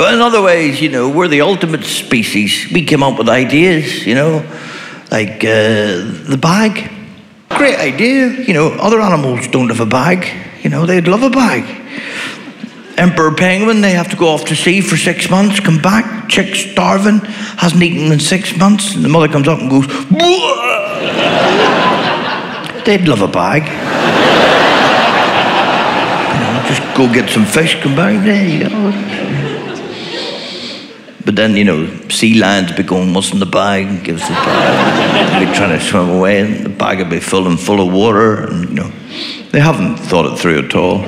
But in other ways, you know, we're the ultimate species. We came up with ideas, you know, like uh, the bag. Great idea. You know, other animals don't have a bag. You know, they'd love a bag. Emperor penguin, they have to go off to sea for six months, come back, chick starving, hasn't eaten in six months, and the mother comes up and goes, They'd love a bag. you know, just go get some fish, come back, there you go. Then, you know, sea lions be going, what's in the bag? Gives the bag. be trying to swim away, and the bag would be full and full of water. And, you know, they haven't thought it through at all.